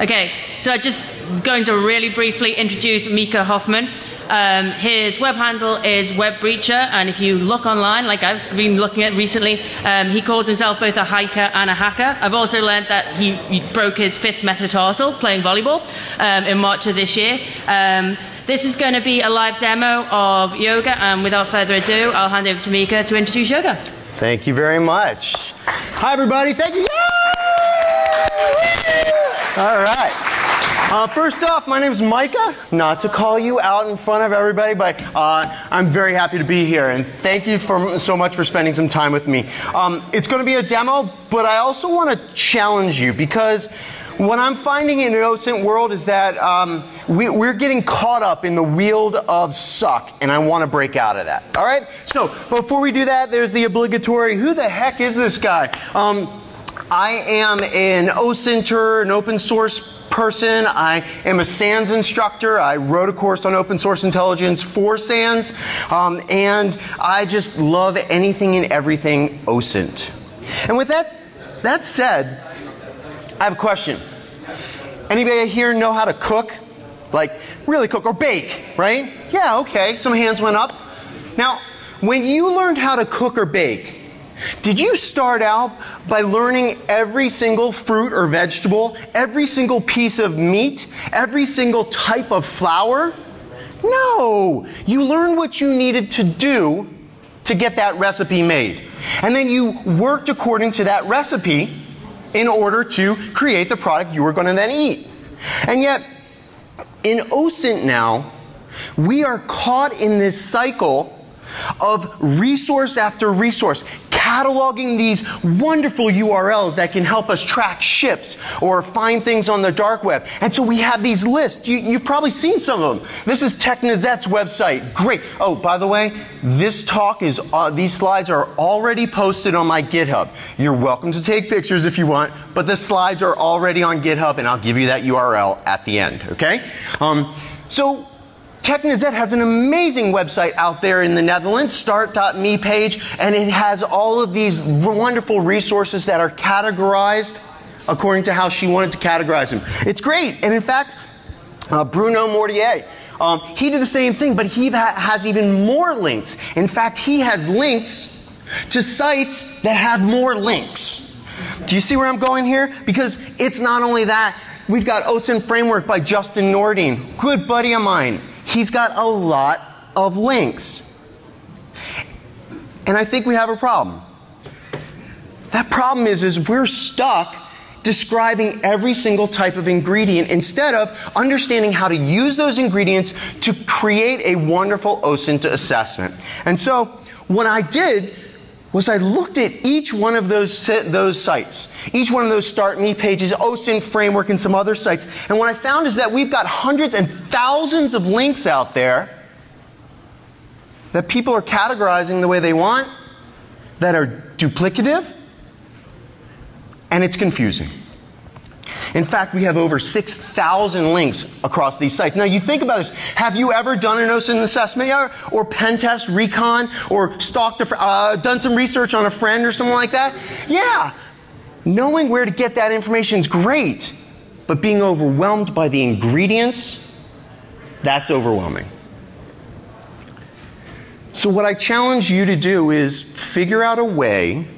Okay, so I'm just going to really briefly introduce Micah Hoffman. Um, his web handle is WebBreacher, and if you look online, like I've been looking at recently, um, he calls himself both a hiker and a hacker. I've also learned that he, he broke his fifth metatarsal playing volleyball um, in March of this year. Um, this is going to be a live demo of yoga, and without further ado, I'll hand over to Micah to introduce yoga. Thank you very much. Hi, everybody. Thank you. All right. Uh, first off, my name is Micah. Not to call you out in front of everybody, but uh, I'm very happy to be here, and thank you for, so much for spending some time with me. Um, it's going to be a demo, but I also want to challenge you because what I'm finding in the OSINT world is that um, we, are getting caught up in the wheel of suck, and I want to break out of that. All right? So, before we do that, there's the obligatory who the heck is this guy? Um, I am an OSINTer, an open source person. I am a SANS instructor. I wrote a course on open source intelligence for SANS. Um, and I just love anything and everything OSINT. And with that, that said, I have a question. Anybody here know how to cook? Like, really cook or bake, right? Yeah, okay, some hands went up. Now, when you learned how to cook or bake, did you start out by learning every single fruit or vegetable, every single piece of meat, every single type of flour? No! You learned what you needed to do to get that recipe made. And then you worked according to that recipe in order to create the product you were going to then eat. And yet, in OSINT now, we are caught in this cycle of resource after resource, cataloging these wonderful URLs that can help us track ships or find things on the dark web. And so we have these lists. You, have probably seen some of them. This is Technisette's website. Great. Oh, by the way, this talk is, uh, these slides are already posted on my GitHub. You're welcome to take pictures if you want, but the slides are already on GitHub and I'll give you that URL at the end, okay? Um, so Technisette has an amazing website out there in the Netherlands, start.me page, and it has all of these wonderful resources that are categorized according to how she wanted to categorize them. It's great. And in fact, uh, Bruno Mortier, um, he did the same thing, but he ha- has even more links. In fact, he has links to sites that have more links. Do you see where I'm going here? Because it's not only that, we've got OSINT Framework by Justin Nordine, good buddy of mine he's got a lot of links. And I think we have a problem. That problem is, is we're stuck describing every single type of ingredient instead of understanding how to use those ingredients to create a wonderful OSINT assessment. And so what I did was I looked at each one of those, those sites, each one of those Start Me pages, OSINT Framework, and some other sites. And what I found is that we've got hundreds and thousands of links out there that people are categorizing the way they want, that are duplicative, and it's confusing. In fact, we have over 6,000 links across these sites. Now, you think about this. Have you ever done an OSINT assessment or, or pen test, recon, or stalked a, uh, done some research on a friend or something like that? Yeah. Knowing where to get that information is great, but being overwhelmed by the ingredients, that's overwhelming. So, what I challenge you to do is figure out a way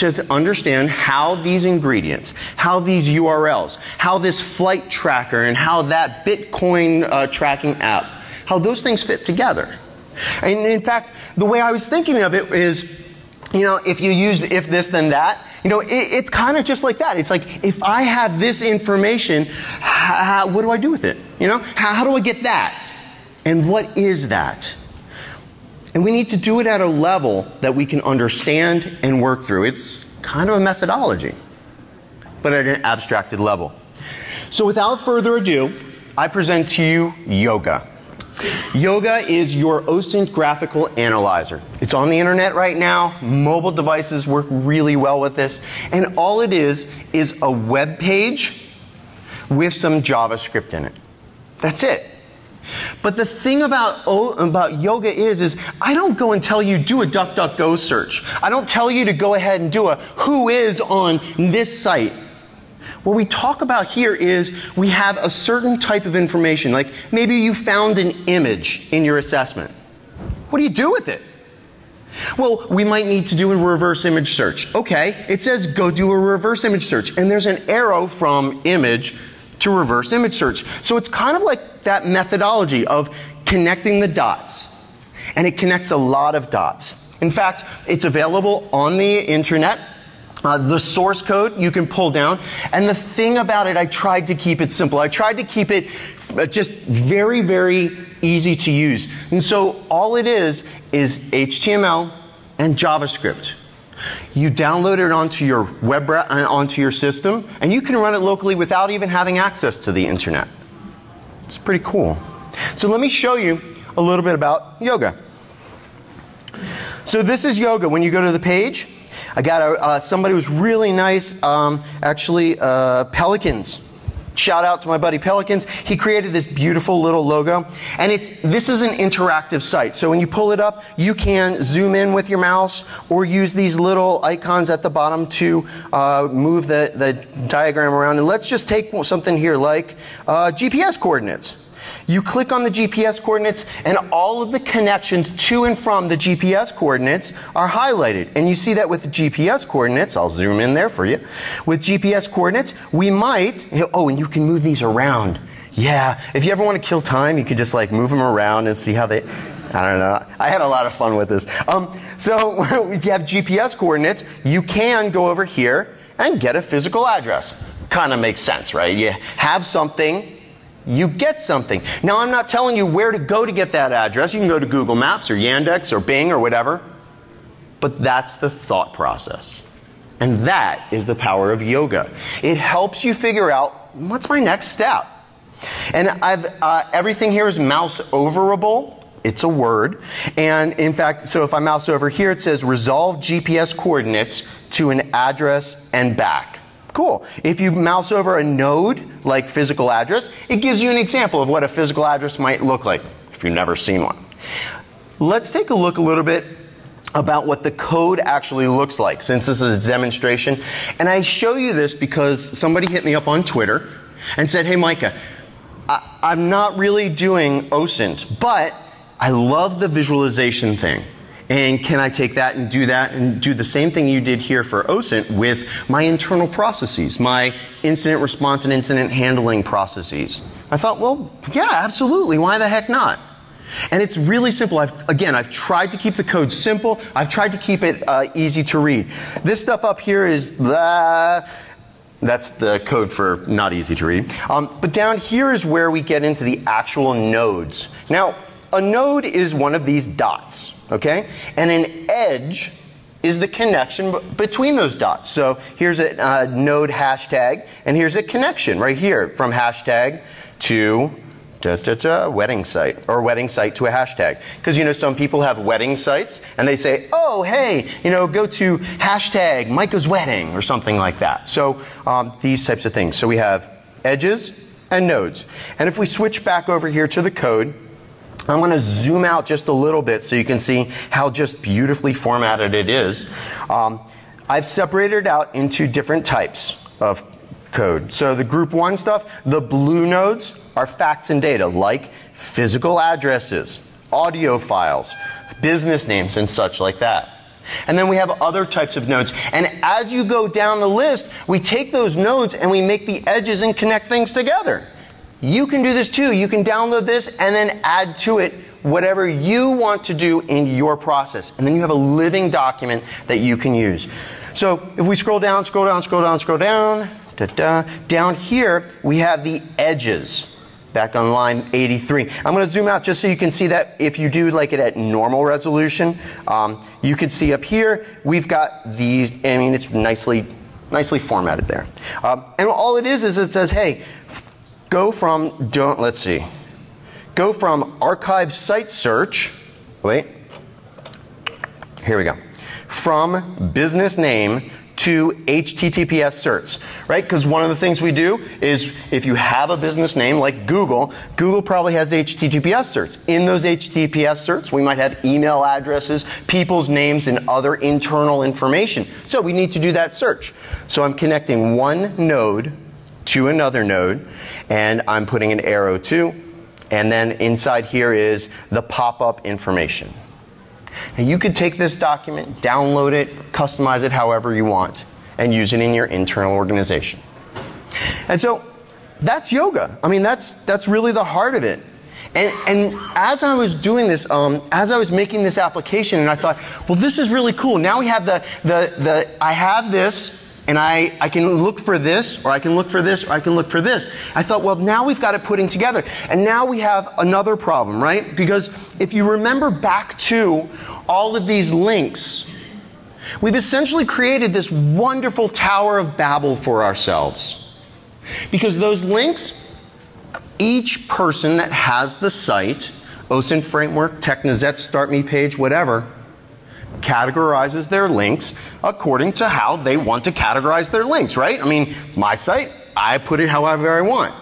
to understand how these ingredients, how these URLs, how this flight tracker, and how that Bitcoin uh, tracking app, how those things fit together. And in fact, the way I was thinking of it is, you know, if you use if this then that, you know, it, it's kind of just like that. It's like if I have this information, how, what do I do with it? You know, how, how do I get that? And what is that? And we need to do it at a level that we can understand and work through. It's kind of a methodology, but at an abstracted level. So without further ado, I present to you yoga. Yoga is your OSINT graphical analyzer. It's on the internet right now. Mobile devices work really well with this. And all it is is a web page with some JavaScript in it. That's it. But the thing about, about yoga is, is I don't go and tell you do a DuckDuckGo search. I don't tell you to go ahead and do a WHOIS on this site. what we talk about here is we have a certain type of information, like maybe you found an image in your assessment. What do you do with it? Well, we might need to do a reverse image search. Okay, it says go do a reverse image search, and there's an arrow from image to reverse image search. So it's kind of like that methodology of connecting the dots. And it connects a lot of dots. In fact, it's available on the internet. Uh, the source code you can pull down. And the thing about it, I tried to keep it simple. I tried to keep it uh, just very, very easy to use. And so all it is is HTML and JavaScript. You download it onto your web uh, onto your system, and you can run it locally without even having access to the internet. It's pretty cool. So let me show you a little bit about yoga. So this is yoga. When you go to the page, I got a, uh, somebody who's really nice, um, actually, uh, Pelicans. Shout out to my buddy Pelicans. He created this beautiful little logo. And it's, this is an interactive site. So when you pull it up, you can zoom in with your mouse or use these little icons at the bottom to uh, move the, the diagram around. And let's just take something here like uh, GPS coordinates. You click on the GPS coordinates, and all of the connections to and from the GPS coordinates are highlighted. And you see that with GPS coordinates. I'll zoom in there for you. With GPS coordinates, we might, oh, and you can move these around. Yeah, if you ever want to kill time, you can just like move them around and see how they. I don't know. I had a lot of fun with this. Um, so if you have GPS coordinates, you can go over here and get a physical address. Kind of makes sense, right? You have something you get something. Now, I'm not telling you where to go to get that address. You can go to Google Maps or Yandex or Bing or whatever. But that's the thought process. And that is the power of yoga. It helps you figure out what's my next step. And uh, everything here is mouse overable. It's a word. And in fact, so if I mouse over here, it says resolve GPS coordinates to an address and back. Cool. If you mouse over a node, like physical address, it gives you an example of what a physical address might look like if you've never seen one. Let's take a look a little bit about what the code actually looks like since this is a demonstration. And I show you this because somebody hit me up on Twitter and said, hey Micah, I, am not really doing OSINT, but I love the visualization thing. And can I take that and do that and do the same thing you did here for OSINT with my internal processes, my incident response and incident handling processes? I thought, well, yeah, absolutely. Why the heck not? And it's really simple. I've, again, I've tried to keep the code simple. I've tried to keep it uh, easy to read. This stuff up here is. That's the code for not easy to read. Um, but down here is where we get into the actual nodes. Now, a node is one of these dots okay? And an edge is the connection between those dots. So here's a uh, node hashtag, and here's a connection right here from hashtag to da, wedding site or wedding site to a hashtag. Because you know some people have wedding sites and they say, oh hey, you know go to hashtag Micah's wedding or something like that. So um, these types of things. So we have edges and nodes. And if we switch back over here to the code, I'm going to zoom out just a little bit so you can see how just beautifully formatted it is. Um, I've separated it out into different types of code. So the group one stuff, the blue nodes are facts and data like physical addresses, audio files, business names and such like that. And then we have other types of nodes. And as you go down the list, we take those nodes and we make the edges and connect things together. You can do this too. You can download this and then add to it whatever you want to do in your process. And then you have a living document that you can use. So if we scroll down, scroll down, scroll down, scroll down, da, da, down here we have the edges. Back on line 83. I'm going to zoom out just so you can see that if you do like it at normal resolution, um, you can see up here we've got these. I mean, it's nicely, nicely formatted there. Um, and all it is is it says, hey, go from, don't, let's see, go from archive site search, wait, here we go, from business name to HTTPS certs, right? Because one of the things we do is if you have a business name like Google, Google probably has HTTPS certs. In those HTTPS certs, we might have email addresses, people's names, and other internal information. So we need to do that search. So I'm connecting one node to another node, and I'm putting an arrow to, and then inside here is the pop-up information. And you could take this document, download it, customize it however you want, and use it in your internal organization. And so that's yoga. I mean, that's, that's really the heart of it. And, and as I was doing this, um, as I was making this application, and I thought, well, this is really cool. Now we have the, the, the I have this, and I, I can look for this, or I can look for this, or I can look for this. I thought, well, now we've got it putting together. And now we have another problem, right? Because if you remember back to all of these links, we've essentially created this wonderful Tower of Babel for ourselves. Because those links, each person that has the site, OSINT framework, Technisette, Start Me page, whatever, categorizes their links according to how they want to categorize their links, right? I mean, it's my site, I put it however I want.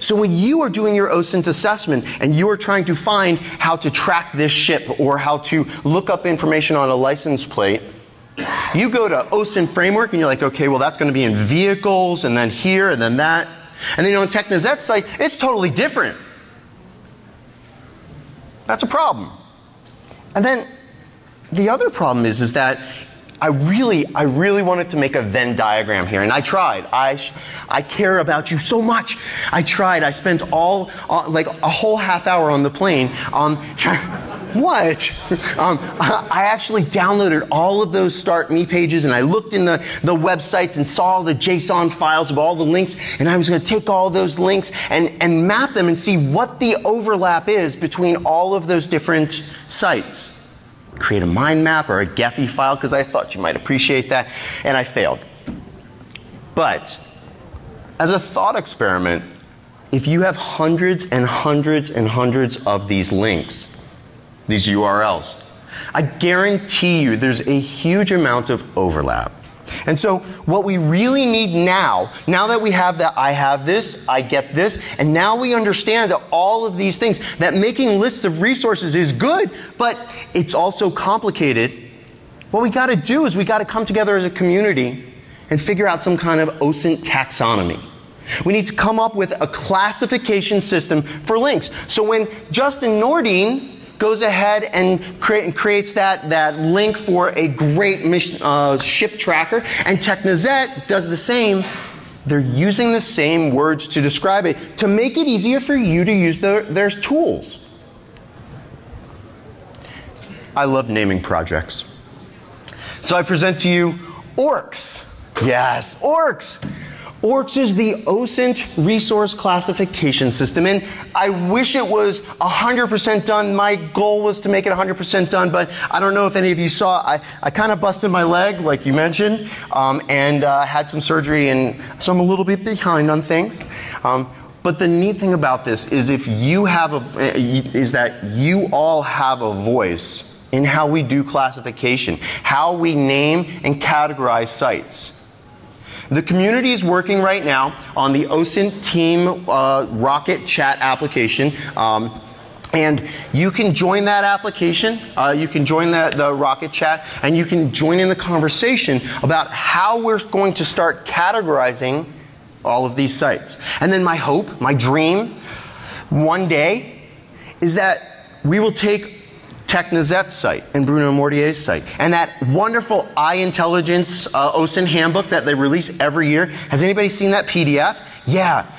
So when you are doing your OSINT assessment and you are trying to find how to track this ship or how to look up information on a license plate, you go to OSINT framework and you're like, okay, well that's going to be in vehicles and then here and then that. And then on Technisette's site, it's totally different. That's a problem. And then the other problem is, is that I really, I really wanted to make a Venn diagram here, and I tried. I, I care about you so much. I tried. I spent all, uh, like a whole half hour on the plane. Um, what? Um, I actually downloaded all of those Start Me pages, and I looked in the, the websites and saw the JSON files of all the links, and I was going to take all those links and, and map them and see what the overlap is between all of those different sites create a mind map or a Gephi file because I thought you might appreciate that, and I failed. But as a thought experiment, if you have hundreds and hundreds and hundreds of these links, these URLs, I guarantee you there's a huge amount of overlap. And so, what we really need now, now that we have that I have this, I get this, and now we understand that all of these things, that making lists of resources is good, but it's also complicated. What we got to do is we got to come together as a community and figure out some kind of OSINT taxonomy. We need to come up with a classification system for links. So when Justin Nordine goes ahead and, and creates that, that link for a great mission, uh, ship tracker, and Technisette does the same. They're using the same words to describe it to make it easier for you to use their, their tools. I love naming projects. So I present to you ORCS. Yes, ORCS. ORCS is the OSINT resource classification system, and I wish it was 100% done. My goal was to make it 100% done, but I don't know if any of you saw. I, I kind of busted my leg, like you mentioned, um, and uh, had some surgery, and so I'm a little bit behind on things. Um, but the neat thing about this is if you have a, is that you all have a voice in how we do classification, how we name and categorize sites. The community is working right now on the OSINT Team uh, Rocket Chat application. Um, and you can join that application, uh, you can join that, the Rocket Chat, and you can join in the conversation about how we're going to start categorizing all of these sites. And then my hope, my dream, one day, is that we will take Technisette's site and Bruno Mortier's site. And that wonderful iIntelligence uh, OSINT handbook that they release every year. Has anybody seen that PDF? Yeah.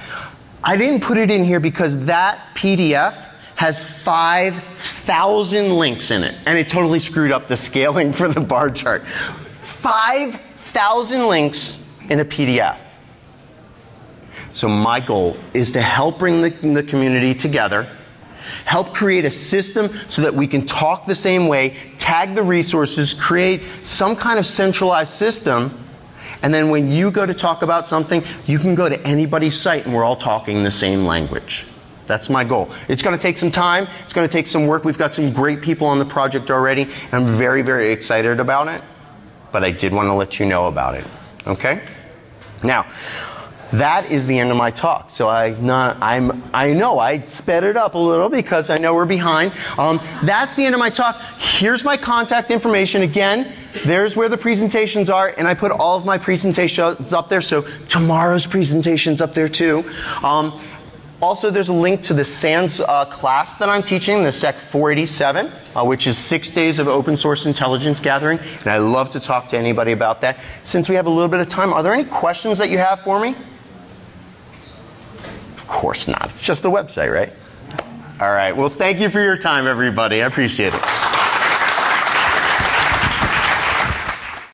I didn't put it in here because that PDF has 5,000 links in it. And it totally screwed up the scaling for the bar chart. 5,000 links in a PDF. So my goal is to help bring the, the community together Help create a system so that we can talk the same way, tag the resources, create some kind of centralized system. And then when you go to talk about something, you can go to anybody's site and we're all talking the same language. That's my goal. It's going to take some time. It's going to take some work. We've got some great people on the project already, and I'm very, very excited about it. But I did want to let you know about it. Okay? Now, that is the end of my talk. So I, not, I'm, I know I sped it up a little because I know we're behind. Um, that's the end of my talk. Here's my contact information. Again, there's where the presentations are, and I put all of my presentations up there, so tomorrow's presentation's up there too. Um, also, there's a link to the SANS uh, class that I'm teaching, the SEC 487, uh, which is six days of open source intelligence gathering, and I love to talk to anybody about that. Since we have a little bit of time, are there any questions that you have for me? Course not. It's just the website, right? All right. Well, thank you for your time, everybody. I appreciate it.